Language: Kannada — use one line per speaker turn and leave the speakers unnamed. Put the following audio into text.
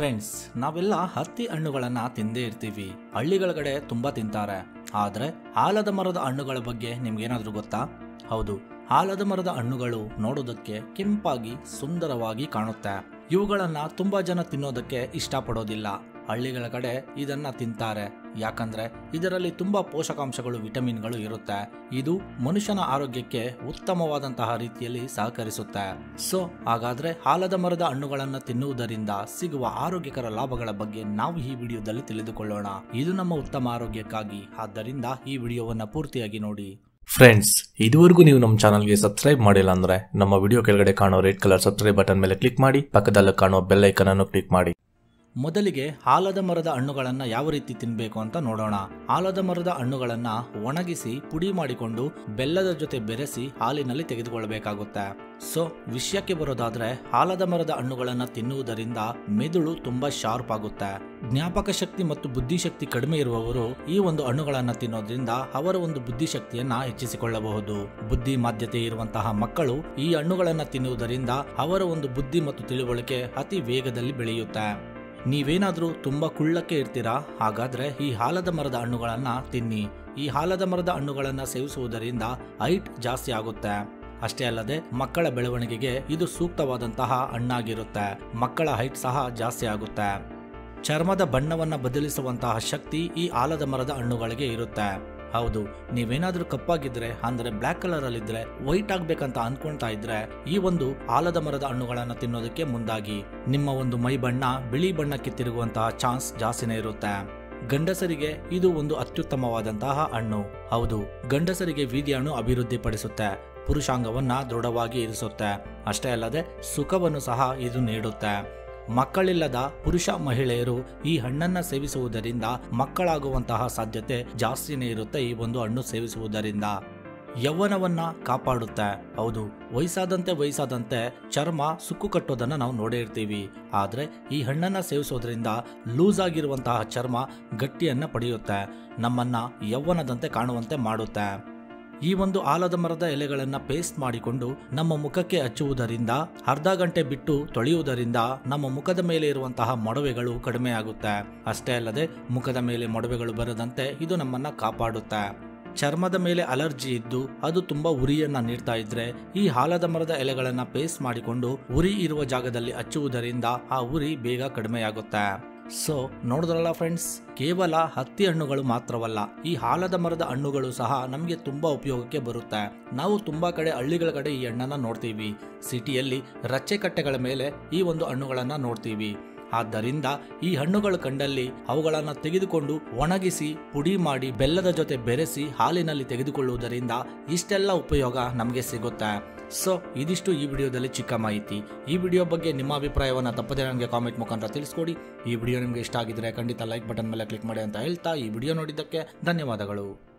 ಫ್ರೆಂಡ್ಸ್ ನಾವೆಲ್ಲ ಹತ್ತಿ ಹಣ್ಣುಗಳನ್ನ ತಿಂದೇ ಇರ್ತೀವಿ. ಹಳ್ಳಿಗಳ ಕಡೆ ತುಂಬಾ ತಿಂತಾರೆ. ಆದ್ರೆ ಆಲದ ಮರದ ಹಣ್ಣುಗಳ ಬಗ್ಗೆ ನಿಮ್ಗೇನಾದ್ರೂ ಗೊತ್ತಾ? ಹೌದು ಆಲದ ಮರದ ಹಣ್ಣುಗಳು ನೋಡೋದಕ್ಕೆ ಕೆಂಪಾಗಿ ಸುಂದರವಾಗಿ ಕಾಣುತ್ತೆ. ಇವುಗಳನ್ನ ತುಂಬಾ ಜನ ತಿನ್ನೋದಕ್ಕೆ ಇಷ್ಟಪಡೋದಿಲ್ಲ. ಹಳ್ಳಿಗಳ ಕಡೆ ಇದನ್ನ ತಿಂತಾರೆ. ಯಾಕಂದ್ರೆ ಇದರಲ್ಲಿ ತುಂಬಾ ಪೋಷಕಾಂಶಗಳು, ವಿಟಮಿನ್ಗಳು ಇರುತ್ತೆ. ಇದು ಮನುಷ್ಯನ ಆರೋಗ್ಯಕ್ಕೆ ಉತ್ತಮವಾದಂತಹ ರೀತಿಯಲ್ಲಿ ಸಹಕರಿಸುತ್ತೆ. ಸೊ, ಹಾಗಾದ್ರೆ ಆಲದ ಮರದ ಹಣ್ಣುಗಳನ್ನ ತಿನ್ನುವುದರಿಂದ ಸಿಗುವ ಆರೋಗ್ಯಕರ ಲಾಭಗಳ ಬಗ್ಗೆ ನಾವು ಈ ವಿಡಿಯೋದಲ್ಲಿ ತಿಳಿದುಕೊಳ್ಳೋಣ. ಇದು ನಮ್ಮ ಉತ್ತಮ ಆರೋಗ್ಯಕ್ಕಾಗಿ. ಆದ್ದರಿಂದ ಈ ವಿಡಿಯೋವನ್ನ ಪೂರ್ತಿಯಾಗಿ ನೋಡಿ.
ಫ್ರೆಂಡ್ಸ್ ಇದುವರೆಗೂ ನೀವು ನಮ್ಮ ಚಾನಲ್ಗೆ ಸಬ್ಸ್ಕ್ರೈಬ್ ಮಾಡಿಲ್ಲ ಅಂದ್ರೆ ನಮ್ಮ ವಿಡಿಯೋ ಕೆಳಗಡೆ ಕಾಣೋ ರೆಡ್ ಕಲರ್ ಸಬ್ಸ್ಕ್ರೈಬ್ ಬಟನ್ ಮೇಲೆ ಕ್ಲಿಕ್ ಮಾಡಿ, ಪಕ್ಕದಲ್ಲಿ ಕಾಣೋ ಬೆಲ್ ಐಕನ್ ಅನ್ನು ಕ್ಲಿಕ್ ಮಾಡಿ.
ಮೊದಲಿಗೆ ಆಲದ ಮರದ ಹಣ್ಣುಗಳನ್ನ ಯಾವ ರೀತಿ ತಿನ್ನಬೇಕು ಅಂತ ನೋಡೋಣ. ಆಲದ ಮರದ ಹಣ್ಣುಗಳನ್ನ ಒಣಗಿಸಿ ಪುಡಿ ಮಾಡಿಕೊಂಡು ಬೆಲ್ಲದ ಜೊತೆ ಬೆರೆಸಿ ಹಾಲಿನಲ್ಲಿ ತೆಗೆದುಕೊಳ್ಳಬೇಕಾಗುತ್ತೆ ಸೊ, ವಿಷಯಕ್ಕೆ ಬರೋದಾದ್ರೆ ಆಲದ ಮರದ ಹಣ್ಣುಗಳನ್ನ ತಿನ್ನುವುದರಿಂದ ಮೆದುಳು ತುಂಬಾ ಶಾರ್ಪ್ ಆಗುತ್ತೆ. ಜ್ಞಾಪಕ ಶಕ್ತಿ ಮತ್ತು ಬುದ್ಧಿಶಕ್ತಿ ಕಡಿಮೆ ಇರುವವರು ಈ ಒಂದು ಹಣ್ಣುಗಳನ್ನ ತಿನ್ನೋದ್ರಿಂದ ಅವರ ಒಂದು ಬುದ್ಧಿಶಕ್ತಿಯನ್ನ ಹೆಚ್ಚಿಸಿಕೊಳ್ಳಬಹುದು. ಬುದ್ಧಿ ಮಾಧ್ಯತೆ ಇರುವಂತಹ ಮಕ್ಕಳು ಈ ಹಣ್ಣುಗಳನ್ನ ತಿನ್ನುವುದರಿಂದ ಅವರ ಒಂದು ಬುದ್ಧಿ ಮತ್ತು ತಿಳುವಳಿಕೆ ಅತಿ ವೇಗದಲ್ಲಿ ಬೆಳೆಯುತ್ತೆ. ನೀವೇನಾದ್ರೂ ತುಂಬಾ ಕುಳ್ಳಕ್ಕೆ ಇರ್ತೀರಾ? ಹಾಗಾದ್ರೆ ಈ ಹಾಲದ ಮರದ ಹಣ್ಣುಗಳನ್ನು ತಿನ್ನಿ. ಈ ಹಾಲದ ಮರದ ಹಣ್ಣುಗಳನ್ನು ಸೇವಿಸುವುದರಿಂದ ಹೈಟ್ ಜಾಸ್ತಿ ಆಗುತ್ತೆ. ಅಷ್ಟೇ ಅಲ್ಲದೆ ಮಕ್ಕಳ ಬೆಳವಣಿಗೆಗೆ ಇದು ಸೂಕ್ತವಾದಂತಹ ಹಣ್ಣಾಗಿರುತ್ತೆ. ಮಕ್ಕಳ ಹೈಟ್ ಸಹ ಜಾಸ್ತಿ ಆಗುತ್ತೆ. ಚರ್ಮದ ಬಣ್ಣವನ್ನ ಬದಲಿಸುವಂತಹ ಶಕ್ತಿ ಈ ಆಲದ ಮರದ ಹಣ್ಣುಗಳಿಗೆ ಇರುತ್ತೆ. ಹೌದು, ನೀವೇನಾದರೂ ಕಪ್ಪಾಗಿದ್ರೆ, ಅಂದ್ರೆ ಬ್ಲ್ಯಾಕ್ ಕಲರ್ ಅಲ್ಲಿದ್ರೆ ವೈಟ್ ಆಗ್ಬೇಕಂತ ಅನ್ಕೊಂತಾ ಇದ್ರೆ, ಈ ಒಂದು ಆಲದ ಮರದ ಹಣ್ಣುಗಳನ್ನ ತಿನ್ನೋದಕ್ಕೆ ಮುಂದಾಗಿ, ನಿಮ್ಮ ಒಂದು ಮೈ ಬಣ್ಣ ಬಿಳಿ ಬಣ್ಣಕ್ಕೆ ತಿರುಗುವಂತಹ ಚಾನ್ಸ್ ಜಾಸ್ತಿನೇ ಇರುತ್ತೆ. ಗಂಡಸರಿಗೆ ಇದು ಒಂದು ಅತ್ಯುತ್ತಮವಾದಂತಹ ಹಣ್ಣು. ಹೌದು, ಗಂಡಸರಿಗೆ ವೀರ್ಯಾಣು ಅಭಿವೃದ್ಧಿಪಡಿಸುತ್ತೆ, ಪುರುಷಾಂಗವನ್ನ ದೃಢವಾಗಿ ಇರಿಸುತ್ತೆ. ಅಷ್ಟೇ ಅಲ್ಲದೆ ಸುಖವನ್ನು ಸಹ ಇದು ನೀಡುತ್ತೆ. ಮಕ್ಕಳಿಲ್ಲದ ಪುರುಷ ಮಹಿಳೆಯರು ಈ ಹಣ್ಣನ್ನ ಸೇವಿಸುವುದರಿಂದ ಮಕ್ಕಳಾಗುವಂತಹ ಸಾಧ್ಯತೆ ಜಾಸ್ತಿನೇ ಇರುತ್ತೆ ಈ ಒಂದು ಹಣ್ಣು ಸೇವಿಸುವುದರಿಂದ. ಯೌವನವನ್ನ ಕಾಪಾಡುತ್ತೆ. ಹೌದು, ವಯಸ್ಸಾದಂತೆ ವಯಸ್ಸಾದಂತೆ ಚರ್ಮ ಸುಕ್ಕು ಕಟ್ಟೋದನ್ನ ನಾವು ನೋಡೇ ಇರ್ತೀವಿ. ಆದ್ರೆ ಈ ಹಣ್ಣನ್ನ ಸೇವಿಸೋದ್ರಿಂದ ಲೂಸ್ ಆಗಿರುವಂತಹ ಚರ್ಮ ಗಟ್ಟಿಯನ್ನ ಪಡೆಯುತ್ತೆ. ನಮ್ಮನ್ನ ಯೌವನದಂತೆ ಕಾಣುವಂತೆ ಮಾಡುತ್ತೆ. ಈ ಒಂದು ಆಲದ ಮರದ ಎಲೆಗಳನ್ನ ಪೇಸ್ಟ್ ಮಾಡಿಕೊಂಡು ನಮ್ಮ ಮುಖಕ್ಕೆ ಹಚ್ಚುವುದರಿಂದ, ಅರ್ಧ ಗಂಟೆ ಬಿಟ್ಟು ತೊಳೆಯುವುದರಿಂದ ನಮ್ಮ ಮುಖದ ಮೇಲೆ ಇರುವಂತಹ ಮೊಡವೆಗಳು ಕಡಿಮೆ ಆಗುತ್ತೆ. ಅಷ್ಟೇ ಅಲ್ಲದೆ, ಮುಖದ ಮೇಲೆ ಮೊಡವೆಗಳು ಬರದಂತೆ ಇದು ನಮ್ಮನ್ನ ಕಾಪಾಡುತ್ತೆ. ಚರ್ಮದ ಮೇಲೆ ಅಲರ್ಜಿ ಇದ್ದು ಅದು ತುಂಬಾ ಉರಿಯನ್ನ ನೀಡ್ತಾ ಇದ್ರೆ, ಈ ಹಾಲದ ಮರದ ಎಲೆಗಳನ್ನ ಪೇಸ್ಟ್ ಮಾಡಿಕೊಂಡು ಉರಿ ಇರುವ ಜಾಗದಲ್ಲಿ ಹಚ್ಚುವುದರಿಂದ ಆ ಉರಿ ಬೇಗ ಕಡಿಮೆಯಾಗುತ್ತೆ. ಸೊ ನೋಡಿದ್ರಲ್ಲ ಫ್ರೆಂಡ್ಸ್ ಕೇವಲ ಹತ್ತಿ ಹಣ್ಣುಗಳು ಮಾತ್ರವಲ್ಲ, ಈ ಆಲದ ಮರದ ಹಣ್ಣುಗಳು ಸಹ ನಮಗೆ ತುಂಬಾ ಉಪಯೋಗಕ್ಕೆ ಬರುತ್ತೆ. ನಾವು ತುಂಬಾ ಕಡೆ ಹಳ್ಳಿಗಳ ಕಡೆ ಈ ಹಣ್ಣನ್ನ ನೋಡ್ತೀವಿ. ಸಿಟಿಯಲ್ಲಿ ರಚ್ಚೆ ಕಟ್ಟೆಗಳ ಮೇಲೆ ಈ ಒಂದು ಹಣ್ಣುಗಳನ್ನ ನೋಡ್ತೀವಿ. ಆದ್ದರಿಂದ ಈ ಹಣ್ಣುಗಳು ಕಂಡಲ್ಲಿ ಅವುಗಳನ್ನು ತೆಗೆದುಕೊಂಡು ಒಣಗಿಸಿ, ಪುಡಿ ಮಾಡಿ, ಬೆಲ್ಲದ ಜೊತೆ ಬೆರೆಸಿ ಹಾಲಿನಲ್ಲಿ ತೆಗೆದುಕೊಳ್ಳುವುದರಿಂದ ಇಷ್ಟೆಲ್ಲ ಉಪಯೋಗ ನಮಗೆ ಸಿಗುತ್ತೆ. ಸೊ ಇದಿಷ್ಟು ಈ ವಿಡಿಯೋದಲ್ಲಿ ಚಿಕ್ಕ ಮಾಹಿತಿ. ಈ ವಿಡಿಯೋ ಬಗ್ಗೆ ನಿಮ್ಮ ಅಭಿಪ್ರಾಯವನ್ನು ತಪ್ಪದೇ ನನಗೆ ಕಾಮೆಂಟ್ ಮುಖಾಂತರ ತಿಳಿಸ್ಕೊಡಿ. ಈ ವಿಡಿಯೋ ನಿಮಗೆ ಇಷ್ಟ ಆಗಿದ್ರೆ ಖಂಡಿತ ಲೈಕ್ ಬಟನ್ ಮೇಲೆ ಕ್ಲಿಕ್ ಮಾಡಿ ಅಂತ ಹೇಳ್ತಾ ಈ ವಿಡಿಯೋ ನೋಡಿದ್ದಕ್ಕೆ ಧನ್ಯವಾದಗಳು.